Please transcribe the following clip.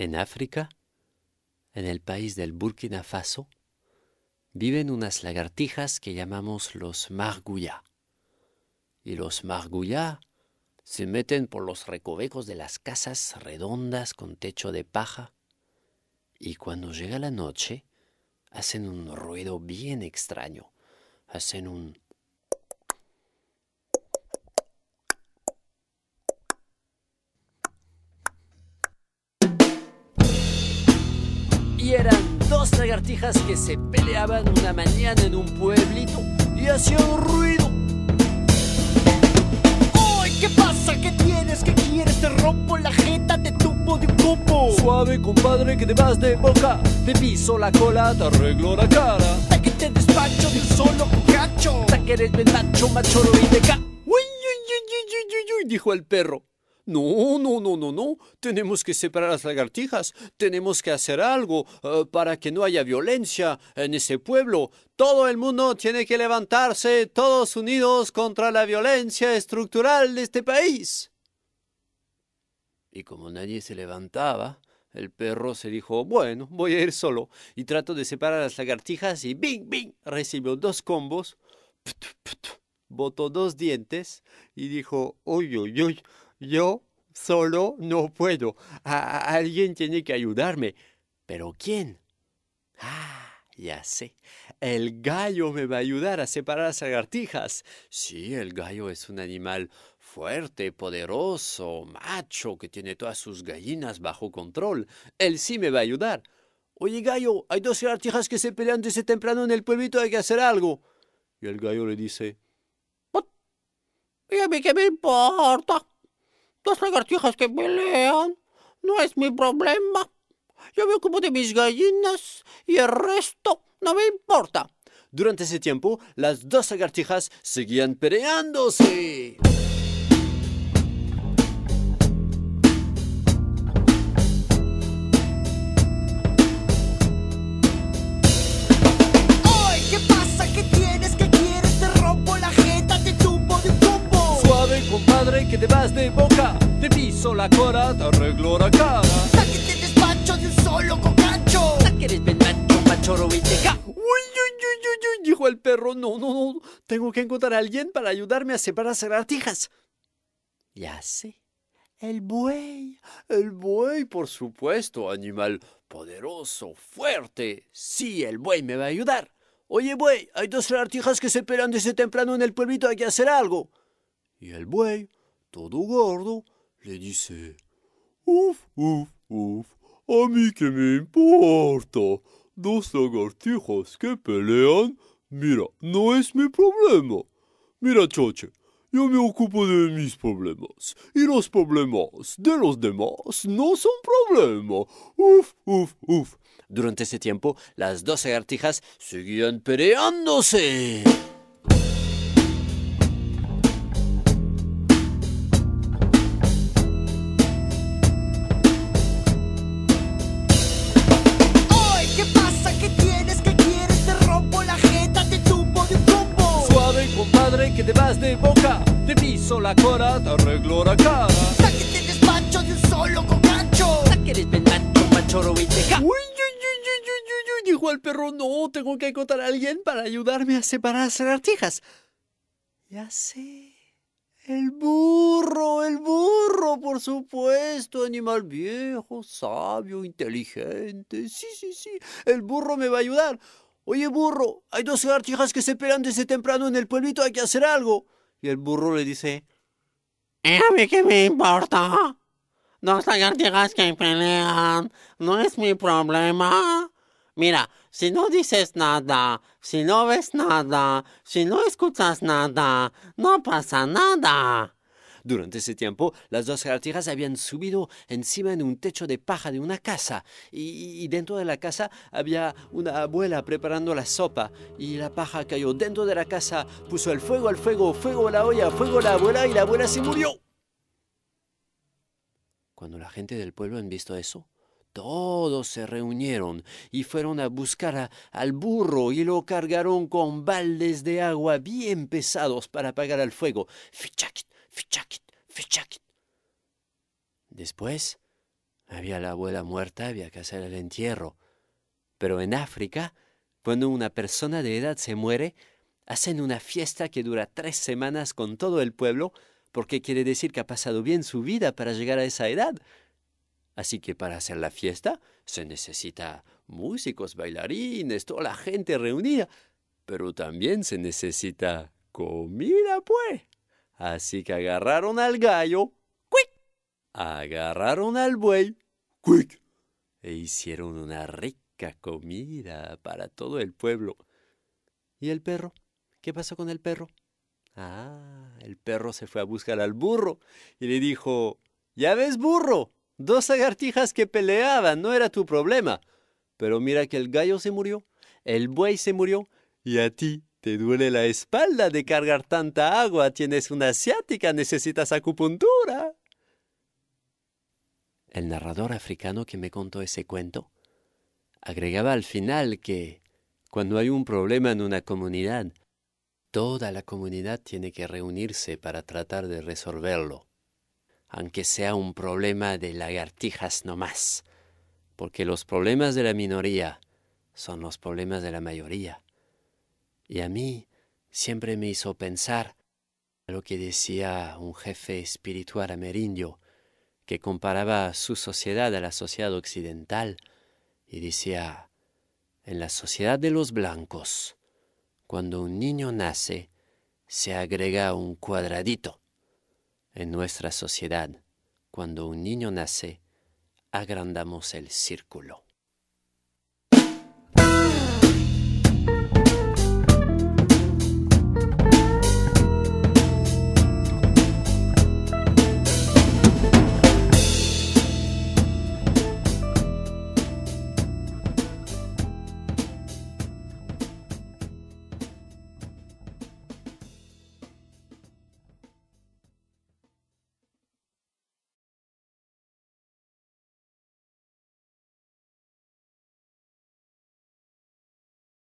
En África, en el país del Burkina Faso, viven unas lagartijas que llamamos los marguyá. Y los marguyá se meten por los recovecos de las casas redondas con techo de paja y cuando llega la noche hacen un ruido bien extraño, hacen un... Y eran dos lagartijas que se peleaban una mañana en un pueblito y hacían ruido. ¡Ay, qué pasa! ¿Qué tienes? ¿Qué quieres? Te rompo la jeta, te tupo de un copo. Suave, compadre, que te vas de boca. Te piso la cola, te arreglo la cara. Hasta que te despacho de un solo cocacho. Hasta que eres ventacho, machoro y de ca. Uy, uy, uy, uy, uy, uy, uy, dijo el perro. No, no, no, no, no. Tenemos que separar las lagartijas. Tenemos que hacer algo eh, para que no haya violencia en ese pueblo. Todo el mundo tiene que levantarse, todos unidos contra la violencia estructural de este país. Y como nadie se levantaba, el perro se dijo, bueno, voy a ir solo. Y trato de separar las lagartijas y ¡bing, bing! Recibió dos combos, put, put, botó dos dientes y dijo, uy, uy, uy, yo solo no puedo. A alguien tiene que ayudarme. ¿Pero quién? Ah, ya sé. El gallo me va a ayudar a separar las lagartijas. Sí, el gallo es un animal fuerte, poderoso, macho, que tiene todas sus gallinas bajo control. Él sí me va a ayudar. Oye, gallo, hay dos lagartijas que se pelean desde temprano en el pueblito, hay que hacer algo. Y el gallo le dice, ¿Y a mí qué me importa? Dos lagartijas que pelean. No es mi problema. Yo me ocupo de mis gallinas y el resto no me importa. Durante ese tiempo, las dos lagartijas seguían peleándose. De boca. Te piso la cola, te arreglo la cara. Hasta que te despacho de un solo cocacho. Que eres macho, machoro y te ca- Uy, uy, uy, uy, uy, dijo el perro. No, no, no. Tengo que encontrar a alguien para ayudarme a separar las lagartijas. Ya sé. El buey. El buey, por supuesto, animal poderoso, fuerte. Sí, el buey me va a ayudar. Oye, buey, hay dos lagartijas que se pelean desde temprano en el pueblito, hay que hacer algo. Y el buey, todo gordo, le dice: Uf, uf, uf, a mí que me importa. Dos lagartijas que pelean, mira, no es mi problema. Mira, choche, yo me ocupo de mis problemas. Y los problemas de los demás no son problema. Uf, uf, uf. Durante ese tiempo, las dos lagartijas seguían peleándose. Que te vas de boca. Te piso la cola, te arreglo la cara. Hasta que te despacho de un solo cocacho. Hasta que eres macho, machoro y te ca- Uy, uy, uy, uy, uy, uy, uy, dijo el perro. No, tengo que encontrar a alguien para ayudarme a separar las lagartijas. Ya sé. El burro, el burro, por supuesto, animal viejo, sabio, inteligente. Sí, sí, sí, el burro me va a ayudar. Oye, burro, hay dos lagartijas que se pelean desde temprano en el pueblito, hay que hacer algo. Y el burro le dice, ¿Y a mí qué me importa? Dos lagartijas que pelean. No es mi problema. Mira, si no dices nada, si no ves nada, si no escuchas nada, no pasa nada. Durante ese tiempo, las dos lagartijas habían subido encima de un techo de paja de una casa, y, dentro de la casa había una abuela preparando la sopa, y la paja cayó dentro de la casa, puso el fuego al fuego, fuego a la olla, fuego a la abuela, y la abuela se murió. Cuando la gente del pueblo han visto eso, todos se reunieron y fueron a buscar al burro y lo cargaron con baldes de agua bien pesados para apagar el fuego. Fichaquit, fichaquit. Después, Había la abuela muerta, había que hacer el entierro. Pero en África, cuando una persona de edad se muere, hacen una fiesta que dura tres semanas con todo el pueblo, porque quiere decir que ha pasado bien su vida para llegar a esa edad. Así que para hacer la fiesta se necesita músicos, bailarines, toda la gente reunida, pero también se necesita comida, pues. Así que agarraron al gallo, ¡cuic! Agarraron al buey, ¡cuic! E hicieron una rica comida para todo el pueblo. ¿Y el perro? ¿Qué pasó con el perro? Ah, el perro se fue a buscar al burro y le dijo, Ya ves, burro, dos lagartijas que peleaban, no era tu problema. Pero mira que el gallo se murió, el buey se murió, y a ti te duele la espalda de cargar tanta agua, tienes una asiática, necesitas acupuntura. El narrador africano que me contó ese cuento agregaba al final que cuando hay un problema en una comunidad, Toda la comunidad tiene que reunirse para tratar de resolverlo, aunque sea un problema de lagartijas no más, porque los problemas de la minoría son los problemas de la mayoría. Y a mí siempre me hizo pensar lo que decía un jefe espiritual amerindio, que comparaba su sociedad a la sociedad occidental, y decía, en la sociedad de los blancos, cuando un niño nace, se agrega un cuadradito. En nuestra sociedad, cuando un niño nace, agrandamos el círculo.